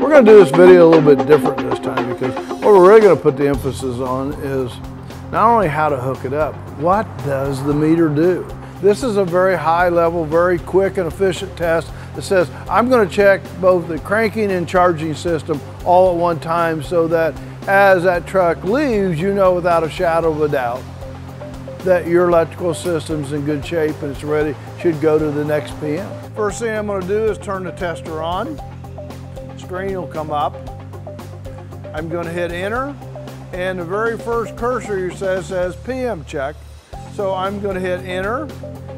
We're going to do this video a little bit different this time because what we're really going to put the emphasis on is not only how to hook it up, what does the meter do? This is a very high level, very quick and efficient test that says I'm going to check both the cranking and charging system all at one time so that as that truck leaves, you know without a shadow of a doubt that your electrical system's in good shape and it's ready, should go to the next PM. First thing I'm gonna do is turn the tester on. Screen will come up. I'm gonna hit enter and the very first cursor says, says PM check. So I'm gonna hit enter.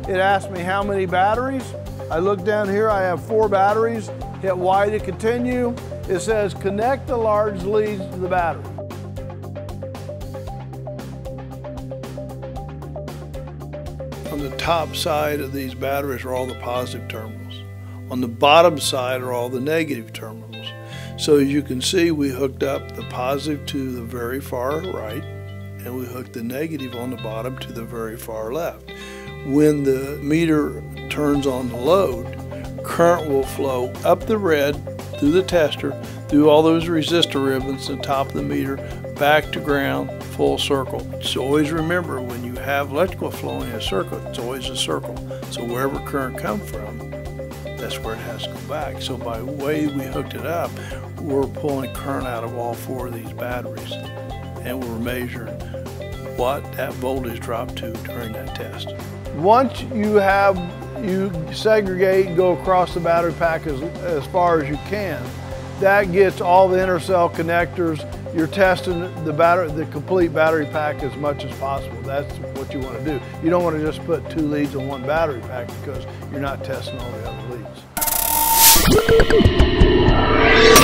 It asks me how many batteries. I look down here, I have four batteries. Hit Y to continue. It says connect the large leads to the battery. On the top side of these batteries are all the positive terminals. On the bottom side are all the negative terminals. So as you can see, we hooked up the positive to the very far right, and we hooked the negative on the bottom to the very far left. When the meter turns on the load, current will flow up the red through the tester, through all those resistor ribbons the top of the meter, back to ground, full circle. So always remember when you have electrical flowing in a circuit, it's always a circle. So wherever current comes from, that's where it has to go back. So by the way we hooked it up, we're pulling current out of all four of these batteries and we're measuring what that voltage dropped to during that test. Once you have you segregate go across the battery pack as, as far as you can, that gets all the intercell connectors. You're testing the battery, the complete battery pack as much as possible. That's what you want to do. You don't want to just put two leads on one battery pack because you're not testing all the other leads.